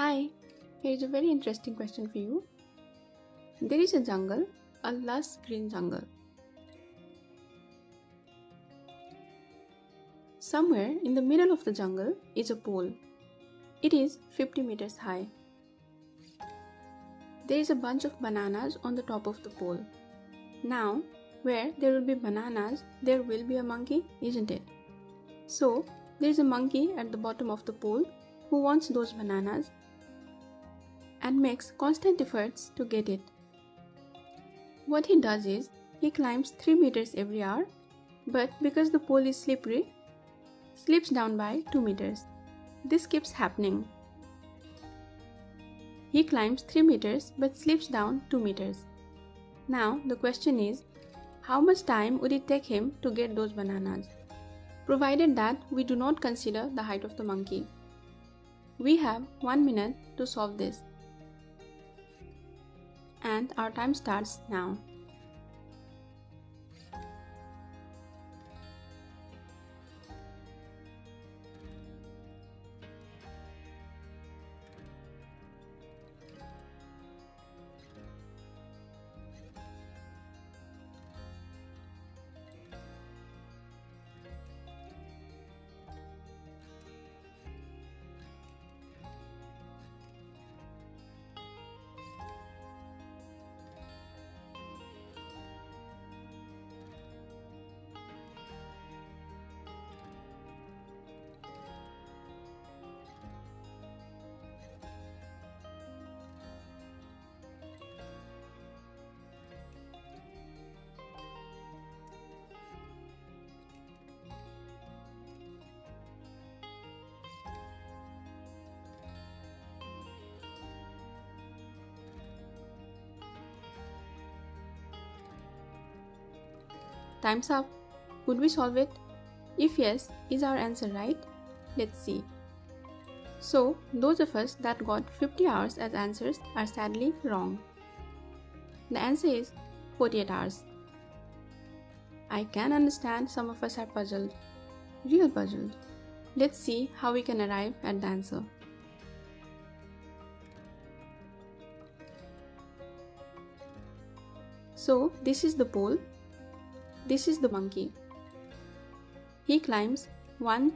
Hi, here is a very interesting question for you. There is a jungle, a lush green jungle. Somewhere in the middle of the jungle is a pole. It is 50 meters high. There is a bunch of bananas on the top of the pole. Now, where there will be bananas, there will be a monkey, isn't it? So, there is a monkey at the bottom of the pole who wants those bananas and makes constant efforts to get it. What he does is, he climbs 3 meters every hour, but because the pole is slippery, slips down by 2 meters. This keeps happening. He climbs 3 meters but slips down 2 meters. Now the question is, how much time would it take him to get those bananas? Provided that we do not consider the height of the monkey. We have 1 minute to solve this and our time starts now. Time's up. Could we solve it? If yes, is our answer right? Let's see. So, those of us that got 50 hours as answers are sadly wrong. The answer is 48 hours. I can understand some of us are puzzled. Real puzzled. Let's see how we can arrive at the answer. So, this is the pole this is the monkey. He climbs 1,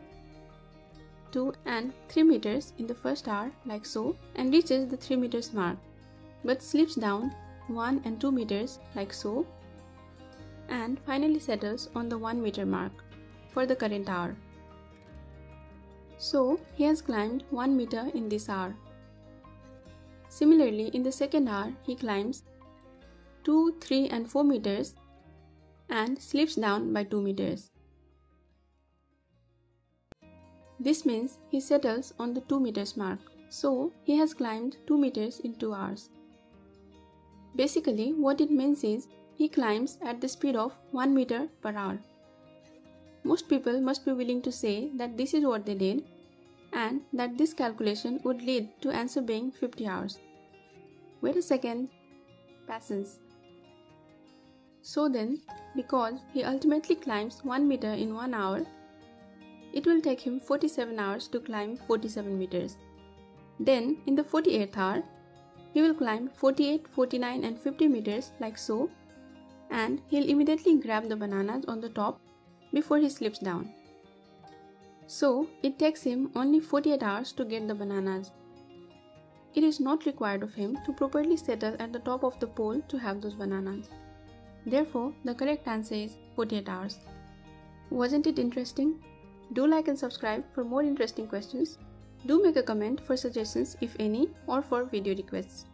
2 and 3 meters in the first hour like so and reaches the 3 meters mark but slips down 1 and 2 meters like so and finally settles on the 1 meter mark for the current hour. So he has climbed 1 meter in this hour. Similarly in the second hour he climbs 2, 3 and 4 meters and slips down by 2 meters. This means he settles on the 2 meters mark, so he has climbed 2 meters in 2 hours. Basically, what it means is he climbs at the speed of 1 meter per hour. Most people must be willing to say that this is what they did and that this calculation would lead to answer being 50 hours. Wait a second. Patience. So then, because he ultimately climbs 1 meter in 1 hour, it will take him 47 hours to climb 47 meters. Then, in the 48th hour, he will climb 48, 49 and 50 meters like so and he'll immediately grab the bananas on the top before he slips down. So, it takes him only 48 hours to get the bananas. It is not required of him to properly settle at the top of the pole to have those bananas. Therefore, the correct answer is 48 hours. Wasn't it interesting? Do like and subscribe for more interesting questions. Do make a comment for suggestions if any or for video requests.